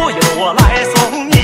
不由我来送你